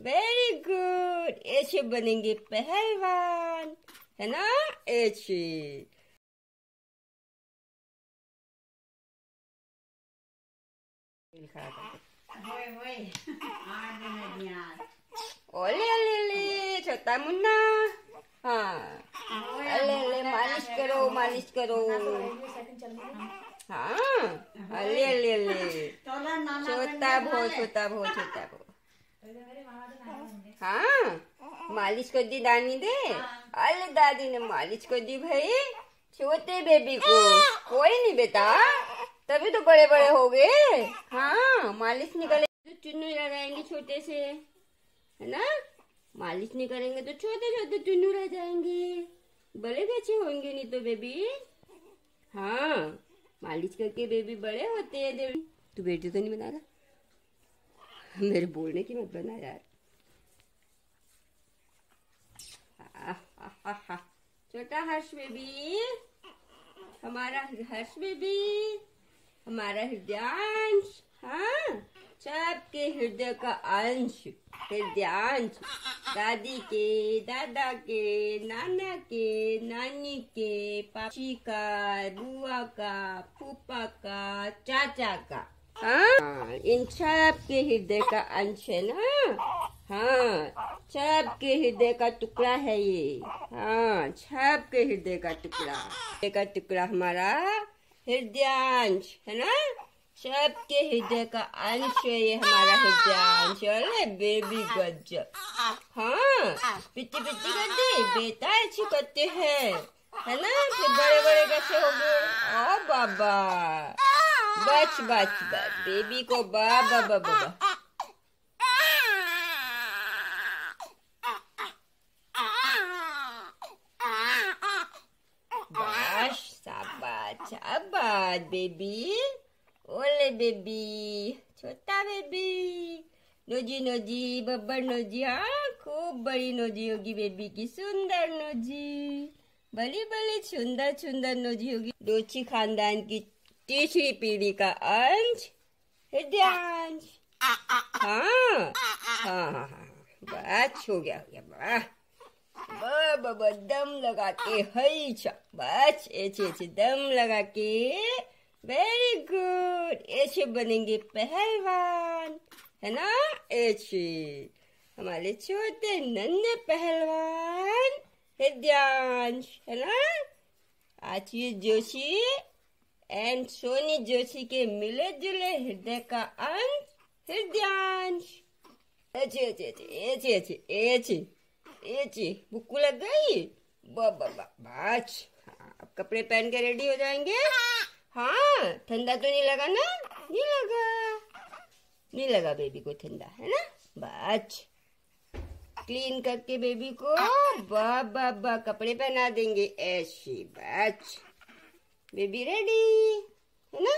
Very good ऐसे बनेंगे पहलवान है ना? ऐसे ओले ओले ओले छोटा मुन्ना हाँ अले अले मालिश करो मालिश करो हाँ अले अले अले छोटा भो छोटा भो छोटा भो हाँ मालिश कर दी दानी दे अरे दादी ने मालिश कर दी भाई छोटे बेबी को कोई नहीं बेटा तभी तो बड़े बड़े हो गए हाँ मालिश नहीं करेंगे तो चुन्नू लगाएँगे छोटे से है ना मालिश नहीं करेंगे तो छोटे छोटे चुन्नू रह जाएँगे बड़े कैसे होंगे नहीं तो बेबी हाँ मालिश करके बेबी बड़े होते हैं तू बेटी तो नहीं बना रहा मेरे बोलने की मत बना यार। छोटा हर्ष बेबी, हमारा हर्ष बेबी, हमारा हृदयांश हाँ सबके हृदय का अंश, हृदयांश। दादी के, दादा के, नाना के, नानी के, पापी का, बुआ का, फूफा का, चाचा का। हाँ इन सब के हृदय का अंश है ना? हाँ सब के हृदय का टुकड़ा है ये। हाँ सब के हृदय का टुकड़ा। हृदय का टुकड़ा हमारा हृदयांश है ना? सबके हृदय का अंश है ये हमारा हृदयांश। अरे, बेबी गजब हाँ पिट्टी पिट्टी कर बेटा अच्छी करते हैं। है ना? फिर बड़े बड़े कैसे हो गए? ओ बाबा। बच बच बच बेबी को बाबा बाबा बस शाबाश शाबाश बेबी ओले बेबी छोटा बेबी नोजी नोजी बब्बर नोजी हाँ खूब बड़ी नोजी होगी बेबी की सुंदर नोजी बड़ी बड़ी सुंदर सुंदर नोजी होगी दोची खानदान की तीसरी पीढ़ी का अंश हृदयांश हाँ हाँ हाँ हाँ बस हो गया हो गया वाह बाबा दम लगा के हई बस ऐसे ऐसे दम लगा के वेरी गुड ऐसे बनेंगे पहलवान है ना ऐसे हमारे छोटे नन्हे पहलवान हृदयांश है ना आशीष जोशी एंड सोनी जोशी के मिले जुले हृदय का अंश हृदयांश। ऐसे ऐसे ऐसे ऐसे ऐसे ऐसे बुक्कू लग गई? बाबा बस हाँ, कपड़े पहन के रेडी हो जाएँगे? हाँ ठंडा तो नहीं लगा ना? नहीं लगा। नहीं लगा बेबी को ठंडा है ना? बस क्लीन करके बेबी को बा बा बा कपड़े पहना देंगे। ऐसी बस बेबी रेडी है ना